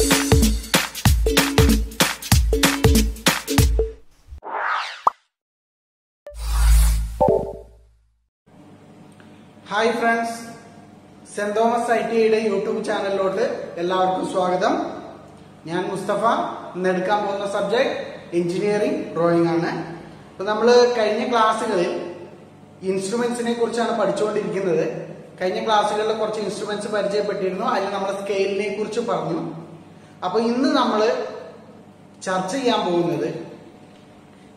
Hi friends saint Thomas I T ഐയുടെ YouTube ചാനലിലോട്ട് എല്ലാവർക്കും സ്വാഗതം. ഞാൻ മുസ്തഫ. ഇന്ന് എടുക്കാൻ പോകുന്ന സബ്ജക്ട് എഞ്ചിനീയറിംഗ് ഡ്രോയിങ് ആണ്. അപ്പൊ നമ്മൾ കഴിഞ്ഞ ക്ലാസ്സുകളിൽ ഇൻസ്ട്രുമെന്റ്സിനെ കുറിച്ചാണ് പഠിച്ചുകൊണ്ടിരിക്കുന്നത്. കഴിഞ്ഞ ക്ലാസ്സുകളിൽ കുറച്ച് ഇൻസ്ട്രുമെന്റ്സ് പരിചയപ്പെട്ടിരുന്നു. അതിൽ നമ്മൾ സ്കെയിലിനെ കുറിച്ച് പറഞ്ഞു. അപ്പൊ ഇന്ന് നമ്മൾ ചർച്ച ചെയ്യാൻ പോകുന്നത്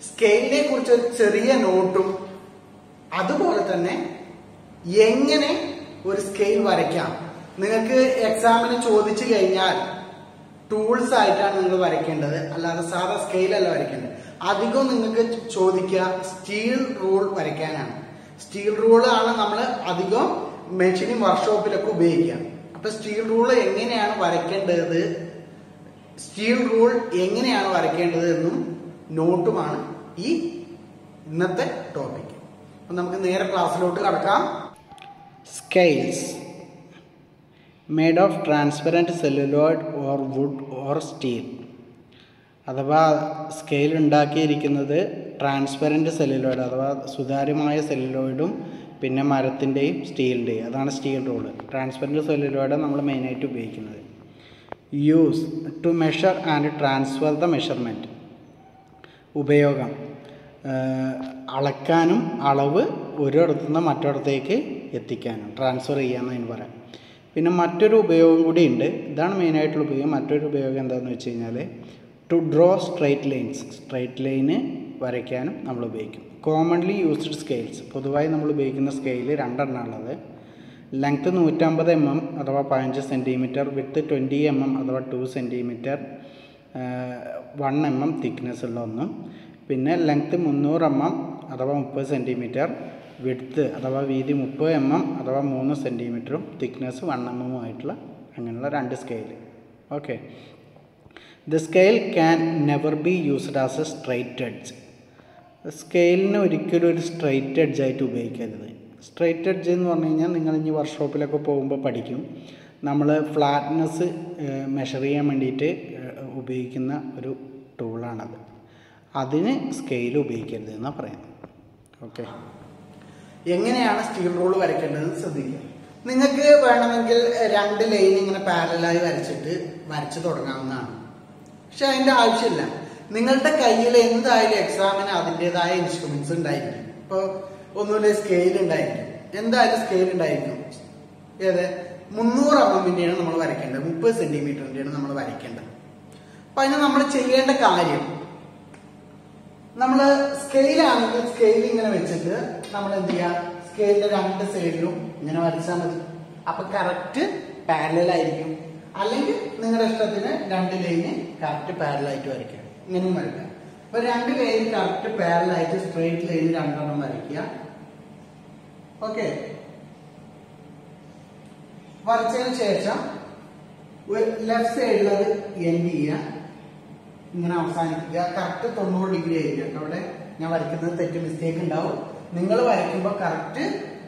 സ്കെയിലിനെ കുറിച്ച് ഒരു ചെറിയ നോട്ടും അതുപോലെ തന്നെ എങ്ങനെ ഒരു സ്കെയിൽ വരയ്ക്കാം. നിങ്ങൾക്ക് എക്സാമിന് ചോദിച്ചു കഴിഞ്ഞാൽ ടൂൾസ് ആയിട്ടാണ് നിങ്ങൾ വരയ്ക്കേണ്ടത്. അല്ലാതെ സാധാ സ്കെയിലല്ല വരയ്ക്കേണ്ടത്. അധികം നിങ്ങൾക്ക് ചോദിക്കുക സ്റ്റീൽ റൂൾ വരയ്ക്കാനാണ്. സ്റ്റീൽ റൂൾ ആണ് നമ്മൾ അധികം മെഷീനും വർക്ക്ഷോപ്പിലൊക്കെ ഉപയോഗിക്കുക. അപ്പൊ സ്റ്റീൽ റൂൾ എങ്ങനെയാണ് വരയ്ക്കേണ്ടത് സ്റ്റീൽ റൂൾ എങ്ങനെയാണ് വരയ്ക്കേണ്ടത് എന്നും നോട്ടുമാണ് ഈ ഇന്നത്തെ ടോപ്പിക് അപ്പൊ നമുക്ക് നേരെ ക്ലാസ്സിലോട്ട് കടക്കാം. Scales made of transparent celluloid or wood or steel അഥവാ സ്കെയിൽ ഉണ്ടാക്കിയിരിക്കുന്നത് ട്രാൻസ്പെറന്റ് സെല്ലുലോയിഡ് അഥവാ സുതാര്യമായ സെല്ലുലോയിഡും പിന്നെ മരത്തിന്റെയും സ്റ്റീലിന്റെയും അതാണ് സ്റ്റീൽ റോൾ ട്രാൻസ്പെറന്റ് സെല്ലുലോയിഡ് നമ്മൾ മെയിനായിട്ട് ഉപയോഗിക്കുന്നത്. Use to measure and transfer the measurement ഉപയോഗം. അളക്കാനും അളവ് ഒരിടത്തു നിന്ന് മറ്റൊരിടത്തേക്ക് എത്തിക്കാനും ട്രാൻസ്ഫർ ചെയ്യാമെന്ന് അതിന് പറയാം. പിന്നെ മറ്റൊരു ഉപയോഗം കൂടി ഉണ്ട്. ഇതാണ് മെയിനായിട്ടുള്ള ഉപയോഗം. മറ്റൊരു ഉപയോഗം എന്താണെന്ന് വെച്ച് കഴിഞ്ഞാൽ to draw straight lines straight line വരയ്ക്കാനും നമ്മൾ ഉപയോഗിക്കും. കോമൺലി യൂസ്ഡ് സ്കെയിൽസ് പൊതുവായി നമ്മൾ ഉപയോഗിക്കുന്ന സ്കെയിൽ രണ്ടെണ്ണമുള്ളത് ലെങ്ത്ത് നൂറ്റമ്പത് എം എം അഥവാ പതിനഞ്ച് centimetre with twenty M M അഥവാ two centimetre one M M thickness ഉള്ള ഒന്ന്. പിന്നെ ലെങ്ത്ത് മുന്നൂറ് എം എം അഥവാ മുപ്പത് സെന്റിമീറ്റർ വിഡ്ത്ത് അഥവാ വീതി മുപ്പത് എം എം അഥവാ മൂന്ന് സെന്റിമീറ്ററും തിക്നെസ് വൺ എം എമ്മും ആയിട്ടുള്ള അങ്ങനെയുള്ള രണ്ട് scale okay the scale can never be used as a straight edge സ്കെയിലിന് ഒരിക്കലും ഒരു സ്ട്രൈറ്റ് എഡ്ജായിട്ട് ഉപയോഗിക്കരുത്. സ്ട്രൈറ്റ് എഡ്ജ് എന്ന് പറഞ്ഞു കഴിഞ്ഞാൽ നിങ്ങൾ ഇനി വർക്ക്ഷോപ്പിലൊക്കെ പോകുമ്പോൾ പഠിക്കും. നമ്മൾ ഫ്ലാറ്റ്നെസ് മെഷർ ചെയ്യാൻ വേണ്ടിയിട്ട് ഉപയോഗിക്കുന്ന ഒരു ടൂളാണത് അതിന് സ്കെയിൽ ഉപയോഗിക്കരുത് എന്നാണ് പറയുന്നത്. ഓക്കെ എങ്ങനെയാണ് സ്റ്റീൽ റൂൾ വരയ്ക്കേണ്ടത് ശ്രദ്ധിക്കുക. നിങ്ങൾക്ക് വേണമെങ്കിൽ രണ്ട് ലൈൻ ഇങ്ങനെ പാരലായി വരച്ചിട്ട് വരച്ച് തുടങ്ങാവുന്നതാണ്. പക്ഷെ അതിന്റെ ആവശ്യമില്ല. നിങ്ങളുടെ കയ്യിൽ എന്തായാലും എക്സാമിന് അതിന്റെതായ ഇൻസ്ട്രുമെന്റ്സ് ഉണ്ടായിരിക്കും. ഇപ്പോൾ ഒന്നുമില്ല സ്കെയിൽ ഉണ്ടായിരിക്കും. എന്തായാലും സ്കെയിൽ ഉണ്ടായിരിക്കും. ഏത്? മുന്നൂറ് എം എമ്മിന്റെയാണ് നമ്മൾ വരയ്ക്കേണ്ടത്. മുപ്പത് സെന്റിമീറ്ററിന്റെയാണ് നമ്മൾ വരയ്ക്കേണ്ടത്. അപ്പൊ അതിന് നമ്മൾ ചെയ്യേണ്ട കാര്യം നമ്മൾ സ്കെയിലാണെങ്കിൽ സ്കെയിൽ ഇങ്ങനെ വെച്ചിട്ട് നമ്മൾ എന്ത് ചെയ്യാം സ്കെയിലിന്റെ രണ്ട് സൈഡിലും ഇങ്ങനെ വരച്ചാൽ മതി. അപ്പൊ കറക്റ്റ് പാരലായിരിക്കും അല്ലെങ്കിൽ നിങ്ങളുടെ ഇഷ്ടത്തിന് രണ്ട് ലൈന് കറക്റ്റ് പാരലായിട്ട് വരയ്ക്കാം. ഇങ്ങനെയും വരയ്ക്കാം. അപ്പൊ രണ്ട് ലൈൻ കറക്റ്റ് പാരലായിട്ട് സ്ട്രെയിറ്റ് ലൈൻ രണ്ടെണ്ണം വരയ്ക്കുക. ഓക്കെ വരച്ചതിന് ശേഷം ലെഫ്റ്റ് സൈഡിൽ അത് എൻഡ് ചെയ്യുക. ഇങ്ങനെ അവസാനിക്കുക കറക്റ്റ് തൊണ്ണൂറ് ഡിഗ്രി ആയിരിക്കും അവിടെ. ഞാൻ വരയ്ക്കുന്നത് തെറ്റ് മിസ്റ്റേക്ക് ഉണ്ടാവും. നിങ്ങൾ വരയ്ക്കുമ്പോൾ കറക്റ്റ്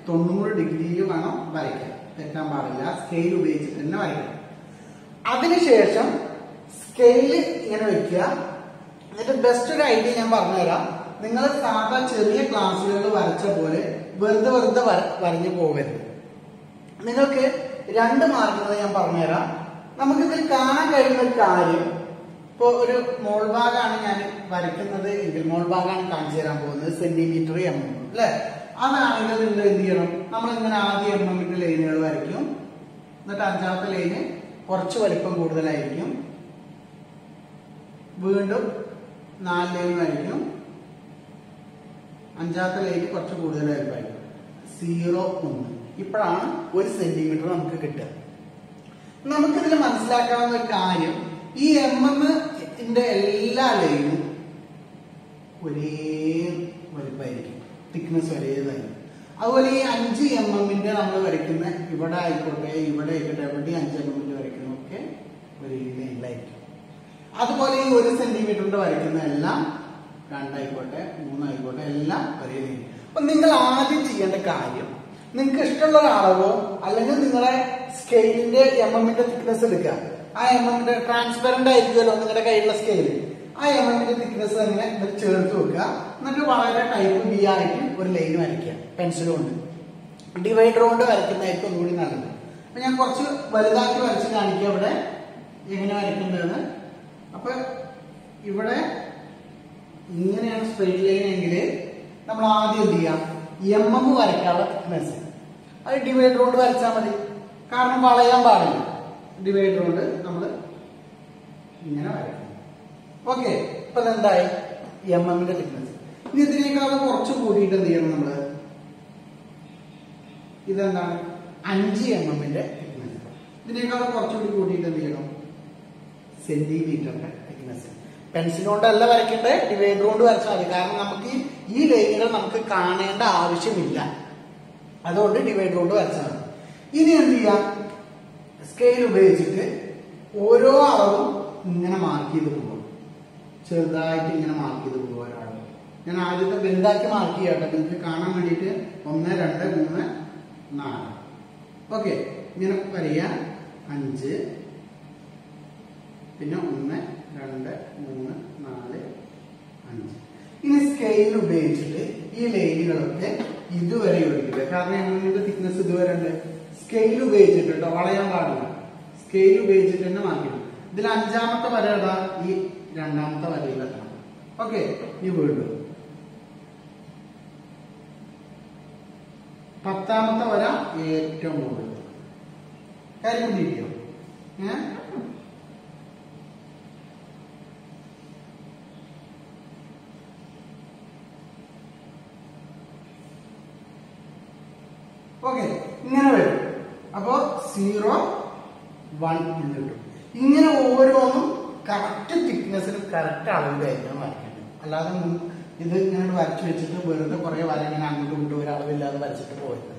തൊണ്ണൂറ് ഡിഗ്രിയിൽ വേണം വരയ്ക്കാൻ. തെറ്റാൻ പാടില്ല. സ്കെയിൽ ഉപയോഗിച്ചിട്ട് തന്നെ വരയ്ക്കണം. അതിനുശേഷം സ്കെയിൽ ഇങ്ങനെ വെക്കുക. എന്നിട്ട് ബെസ്റ്റ് ഒരു ഐഡിയ ഞാൻ പറഞ്ഞുതരാം. നിങ്ങൾ സാധാ ചെറിയ ക്ലാസ്സുകളിൽ വരച്ച പോലെ വെറുതെ വെറുതെ വര- വരഞ്ഞു പോകരുത്. നിങ്ങൾക്ക് രണ്ട് മാർഗങ്ങൾ ഞാൻ പറഞ്ഞുതരാം. നമുക്കിതിൽ കാണാൻ കഴിയുന്ന ഒരു കാര്യം ഇപ്പോൾ ഒരു മോൾ ഭാഗമാണ് ഞാൻ വരയ്ക്കുന്നത്. എങ്കിൽ മോൾ ഭാഗമാണ് കാണിച്ചു തരാൻ പോകുന്നത്. സെന്റിമീറ്റർ എം അല്ലേ? അതാണെങ്കിൽ നിങ്ങൾ എന്ത് ചെയ്യണം? നമ്മൾ ഇങ്ങനെ ആദ്യം എം എമ്മിന്റെ ലൈനുകൾ വരയ്ക്കും. എന്നിട്ട് അഞ്ചാമത്തെ ലൈന് കുറച്ച് വലിപ്പം കൂടുതലായിരിക്കും. വീണ്ടും നാല് ലൈൻ വരയ്ക്കും. അഞ്ചാമത്തെ ലൈന് കുറച്ച് കൂടുതലായിരിക്കും. സീറോ ഒന്ന്. ഇപ്പോഴാണ് ഒരു സെന്റിമീറ്റർ നമുക്ക് കിട്ടുക. നമുക്കിതിൽ മനസ്സിലാക്കാവുന്ന ഒരു കാര്യം ഈ എം എമ്മിന്റെ എല്ലാ ലൈനും ഒരേ വലുപ്പമായിരിക്കും തിക്നെസ് ഒരേതായിരിക്കും അതുപോലെ ഈ അഞ്ച് എം എമ്മിന്റെ നമ്മൾ വരയ്ക്കുന്ന ഇവിടെ ആയിക്കോട്ടെ ഇവിടെ ആയിക്കോട്ടെ എവിടെ അഞ്ച് എം എമ്മിന്റെ വരയ്ക്കുന്നതൊക്കെ ഒരേ ലൈനിലായിരിക്കും അതുപോലെ ഈ ഒരു സെന്റിമീറ്ററിന്റെ വരയ്ക്കുന്ന എല്ലാം രണ്ടായിക്കോട്ടെ മൂന്നായിക്കോട്ടെ എല്ലാം ഒരേ രീതി അപ്പൊ നിങ്ങൾ ആദ്യം ചെയ്യേണ്ട കാര്യം നിങ്ങൾക്ക് ഇഷ്ടമുള്ള ഒരു അളവോ അല്ലെങ്കിൽ നിങ്ങളെ സ്കെയിലിന്റെ എം എമ്മിന്റെ തിക്നെസ് എടുക്കുക. ആ എം എമ്മിന്റെ ട്രാൻസ്പെറന്റ് ആയിരിക്കുമല്ലോ നിങ്ങളുടെ കയ്യിലുള്ള സ്കെയിൽ ആ എം എമ്മിന്റെ തിക്നെസ് തന്നെ ചേർത്ത് വെക്കുക. എന്നിട്ട് വളരെ ടൈപ്പ് ബി ആയിട്ട് ഒരു ലൈൻ വരയ്ക്കുക പെൻസിൽ കൊണ്ട്. ഡിവൈഡർ കൊണ്ട് വരയ്ക്കുന്നതായിരിക്കും ഒന്നുകൂടി നല്ലത്. അപ്പൊ ഞാൻ കുറച്ച് വലുതാക്കി വരച്ച് കാണിക്കുക ഇവിടെ എങ്ങനെ വരയ്ക്കേണ്ടതെന്ന്. അപ്പൊ ഇവിടെ ഇങ്ങനെയാണ് സ്ട്രെയിറ്റ് ലൈൻ എങ്കിൽ നമ്മൾ ആദ്യം എന്ത് ചെയ്യാം? എം എം വരയ്ക്കാനുള്ള തിക്നെസ് അത് ഡിവൈഡർ കൊണ്ട് വരച്ചാൽ മതി. കാരണം വളയാൻ പാടില്ല. ഡിവൈഡർ കൊണ്ട് നമ്മൾ ഇങ്ങനെ വരയ്ക്കും. ഓക്കെ ഇപ്പൊ എന്തായി? എം എമ്മിന്റെ തിക്നെസ് ഇനി ഇതിനേക്കാളും കുറച്ച് കൂടിയിട്ട് എന്ത് ചെയ്യണം നമ്മൾ? ഇതെന്താണ്? അഞ്ച് എം എമ്മിന്റെ തിക്നെസ് ഇതിനേക്കാളും കുറച്ചുകൂടി കൂട്ടിയിട്ട് എന്ത് ചെയ്യണം? സെന്റിമീറ്ററിന്റെ തിക്നെസ് പെൻസിൽ കൊണ്ടല്ല വരയ്ക്കേണ്ടത് ഡിവൈഡർ കൊണ്ട് വരച്ചാൽ മതി. കാരണം നമുക്ക് ഈ- ലൈനുകൾ നമുക്ക് കാണേണ്ട ആവശ്യമില്ല. അതുകൊണ്ട് ഡിവൈഡർ കൊണ്ട് വരച്ചാൽ മതി. ഇനി എന്ത് ചെയ്യാം? സ്കെയിൽ ഉപയോഗിച്ചിട്ട് ഓരോ അളവും ഇങ്ങനെ മാർക്ക് ചെയ്ത് പോകും ചെറുതായിട്ട് ഇങ്ങനെ മാർക്ക് ചെയ്ത് പോകും ഓരോ ഞാൻ ആദ്യത്തെ വലുതാക്കി മാർക്ക് ചെയ്യാട്ടെ നിങ്ങൾക്ക് കാണാൻ വേണ്ടിയിട്ട് ഒന്ന് രണ്ട് മൂന്ന് നാല്. ഓക്കെ. ഇങ്ങനെ വരിക അഞ്ച്. പിന്നെ ഒന്ന് രണ്ട് മൂന്ന് നാല് അഞ്ച്. ഇനി സ്കെയിൽ ഉപയോഗിച്ചിട്ട് ഈ ലൈനുകളൊക്കെ ഇതുവരെ ഒഴിക്കില്ല കാരണം എങ്ങനെ തിക്നെസ് ഇതുവരെ ഉണ്ട്. സ്കെയിൽ ഉപയോഗിച്ചിട്ട് കേട്ടോ വളയാൻ പാടില്ല. സ്കെയിൽ ഉപയോഗിച്ചിട്ട് തന്നെ മാറ്റിടും ഇതിൽ അഞ്ചാമത്തെ വര ഇടാ ഈ രണ്ടാമത്തെ വരയിലെത്തണം ഓക്കെ ഈ വീണ്ടും. പത്താമത്തെ വര ഏറ്റവും കൂടുതൽ. കാര്യം കിട്ടിയോ ഏഹ് ഓക്കെ ഇങ്ങനെ വരും. അപ്പോ സീറോ വൺ എന്ന് കിട്ടും. ഇങ്ങനെ ഓരോന്നും കറക്റ്റ് തിക്നെസ്സിൽ കറക്റ്റ് അളവിലായിരിക്കണം വരയ്ക്കേണ്ടത്. അല്ലാതെ ഇത് ഇങ്ങനെ വരച്ചു വെച്ചിട്ട് വെറുതെ കുറെ വര ഇങ്ങനെ അങ്ങോട്ടും ഇങ്ങോട്ടും ഒരു അളവില്ലാതെ വരച്ചിട്ട് പോയത്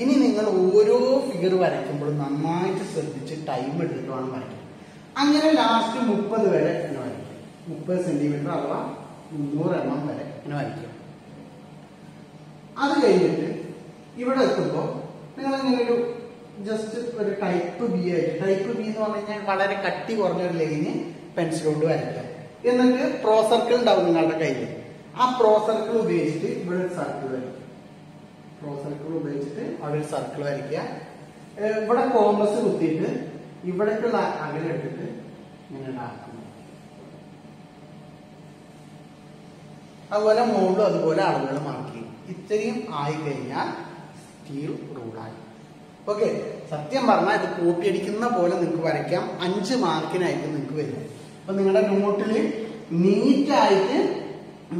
ഇനി നിങ്ങൾ ഓരോ ഫിഗർ വരയ്ക്കുമ്പോഴും നന്നായിട്ട് ശ്രദ്ധിച്ച് ടൈം എടുത്തിട്ട് വേണം വരയ്ക്കാൻ. അങ്ങനെ ലാസ്റ്റ് മുപ്പത് വരെ ഇങ്ങനെ വരയ്ക്കും. മുപ്പത് സെന്റിമീറ്റർ അഥവാ മുന്നൂറ് എണ്ണം വരെ ഇങ്ങനെ വരയ്ക്കും. അത് കഴിഞ്ഞിട്ട് ഇവിടെ എത്തുമ്പോൾ നിങ്ങൾ ഇങ്ങനെ ഒരു ജസ്റ്റ് ഒരു ടൈപ്പ് ബി ആയിട്ട് ടൈപ്പ് ബി എന്ന് പറഞ്ഞു കഴിഞ്ഞാൽ വളരെ കട്ടി കുറഞ്ഞ ഒരു ലൈന് പെൻസിൽ കൊണ്ട് വരയ്ക്കാം. എന്നിട്ട് പ്രോ സർക്കിൾ ഉണ്ടാവും നിങ്ങളുടെ കയ്യിൽ ആ പ്രോ സർക്കിൾ ഉപയോഗിച്ചിട്ട് ഇവിടെ ഒരു സർക്കിൾ വരയ്ക്കും. പ്രോ സർക്കിൾ ഉപയോഗിച്ചിട്ട് അവിടെ ഒരു സർക്കിൾ വരയ്ക്കുക. ഇവിടെ കോമ്പസ് കുത്തിയിട്ട് ഇവിടേക്കുള്ള അകലം എടുത്തിട്ട് ഇങ്ങനെ ഉണ്ടാക്കുന്നു അതുപോലെ മുകളിലും അതുപോലെ അളവുകൾ മാർക്ക് ചെയ്യും ഇത്രയും ആയി കഴിഞ്ഞാൽ സ്റ്റീൽ റൂളായി ഓക്കെ സത്യം പറഞ്ഞാൽ ഇത് കോപ്പി അടിക്കുന്ന പോലെ നിങ്ങൾക്ക് വരയ്ക്കാം. അഞ്ച് മാർക്കിനായിട്ട് നിങ്ങൾക്ക് വരും അപ്പൊ നിങ്ങളുടെ നോട്ടിൽ നീറ്റായിട്ട്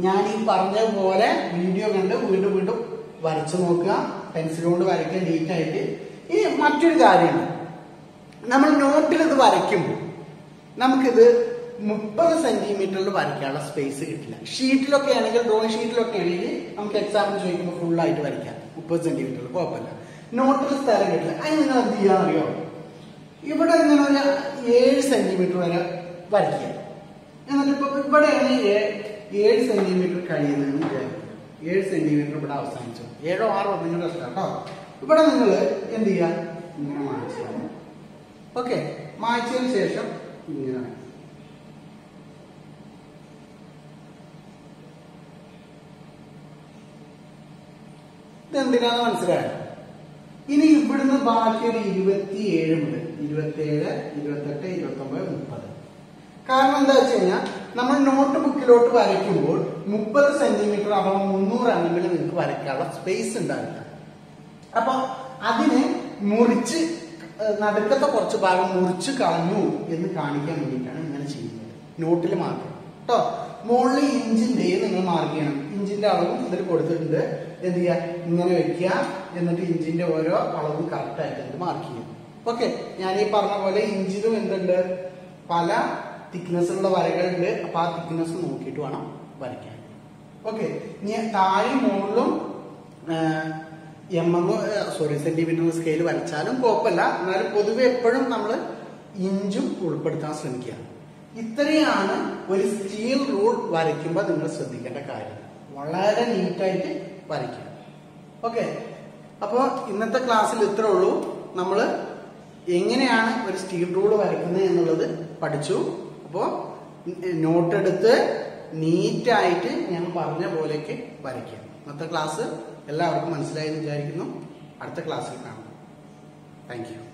ഞാൻ ഈ പറഞ്ഞ പോലെ വീഡിയോ കണ്ട് വീണ്ടും വീണ്ടും വരച്ചു നോക്കുക. പെൻസിൽ കൊണ്ട് വരയ്ക്കുക നീറ്റായിട്ട് ഈ മറ്റൊരു കാര്യമാണ് നമ്മൾ നോട്ടിൽ ഇത് വരയ്ക്കുമ്പോൾ നമുക്കിത് മുപ്പത് സെന്റിമീറ്ററിൽ വരയ്ക്കാനുള്ള സ്പേസ് കിട്ടില്ല. ഷീറ്റിലൊക്കെ ആണെങ്കിൽ ഡ്രോയിങ് ഷീറ്റിലൊക്കെ ആണെങ്കിൽ നമുക്ക് എക്സാമ്പിൾ ചോദിക്കുമ്പോൾ ഫുള്ളായിട്ട് വരയ്ക്കാം. മുപ്പത് സെന്റിമീറ്റർ കുഴപ്പമില്ല. നോട്ടിൽ സ്ഥലം കിട്ടില്ല. അതിന് നിങ്ങൾ എന്ത് ചെയ്യാന്നറിയോ ഇവിടെ ഇങ്ങനെ ഒരു ഏഴ് സെന്റിമീറ്റർ വരെ വരയ്ക്കുക എന്നിട്ട് ഇപ്പൊ ഇവിടെയാണ് ഏഴ് സെന്റിമീറ്റർ കഴിയുന്നതെന്ന് വിചാരിക്കുക. ഏഴ് സെന്റിമീറ്റർ ഇവിടെ അവസാനിച്ചു. ഏഴോ ആറോ നിങ്ങളുടെ ഇഷ്ടം കേട്ടോ. ഇവിടെ നിങ്ങൾ എന്ത് ചെയ്യുക? ഇങ്ങനെ മായ്ച്ചു ഓക്കെ മായ്ച്ചതിന് ശേഷം ഇങ്ങനെ വരയ്ക്കുക. ഇതെന്തിനാന്ന് മനസ്സിലായോ? ഇനി ഇവിടുന്ന് ബാക്കി ഒരു ഇരുപത്തിയേഴ് മുതൽ ഇരുപത്തിയേഴ് ഇരുപത്തെട്ട് ഇരുപത്തൊമ്പത് മുപ്പത്. കാരണം എന്താ വെച്ച് കഴിഞ്ഞാൽ നമ്മൾ നോട്ട് ബുക്കിലോട്ട് വരയ്ക്കുമ്പോൾ മുപ്പത് സെന്റിമീറ്റർ അഥവാ മുന്നൂറ് എണ്ണമെങ്കിൽ നിങ്ങൾക്ക് വരയ്ക്കാനുള്ള സ്പേസ് ഉണ്ടാവില്ല. അപ്പൊ അതിനെ മുറിച്ച് നടുക്കത്തെ കുറച്ച് ഭാഗം മുറിച്ച് കളഞ്ഞു എന്ന് കാണിക്കാൻ വേണ്ടിയിട്ടാണ് ഇങ്ങനെ ചെയ്യുന്നത്. നോട്ടിൽ മാത്രം. കേട്ടോ മുകളിൽ ഇഞ്ചിന്റെ നിങ്ങൾ മാർക്ക് ചെയ്യണം ഇഞ്ചിന്റെ അളവും ഇതിൽ കൊടുത്തിട്ടുണ്ട്. എന്ത് ചെയ്യുക ഇങ്ങനെ വെക്കുക. എന്നിട്ട് ഇഞ്ചിന്റെ ഓരോ അളവും കറക്റ്റ് ആയിട്ട് മാർക്ക് ചെയ്യും ഓക്കെ ഞാൻ ഈ പറഞ്ഞ പോലെ ഇഞ്ചിലും എന്തുണ്ട്? പല തിക്നെസ്സുള്ള വരകളുണ്ട്. അപ്പൊ ആ തിക്നെസ് നോക്കിയിട്ട് വേണം വരയ്ക്കാൻ. ഓക്കെ ഇനി താഴെ മുകളിലും M M sorry centimetre scale വരച്ചാലും കുഴപ്പമില്ല. എന്നാലും പൊതുവെ എപ്പോഴും നമ്മൾ ഇഞ്ചും ഉൾപ്പെടുത്താൻ ശ്രമിക്കുക. ഇത്രയാണ് ഒരു സ്റ്റീൽ റൂൾ വരയ്ക്കുമ്പോൾ നിങ്ങൾ ശ്രദ്ധിക്കേണ്ട കാര്യം. വളരെ നീറ്റായിട്ട് വരയ്ക്കുക ഓക്കെ അപ്പോൾ ഇന്നത്തെ ക്ലാസ്സിൽ ഇത്രേ ഉള്ളൂ. നമ്മൾ എങ്ങനെയാണ് ഒരു സ്റ്റീൽ റൂൾ വരയ്ക്കുന്നത് എന്നുള്ളത് പഠിച്ചു. അപ്പോൾ നോട്ട് എടുത്ത് നീറ്റായിട്ട് ഞാൻ പറഞ്ഞ പോലെയൊക്കെ വരയ്ക്കുക ഇന്നത്തെ ക്ലാസ് എല്ലാവർക്കും മനസ്സിലായി എന്ന് വിചാരിക്കുന്നു. അടുത്ത ക്ലാസ്സിൽ കാണാം. താങ്ക്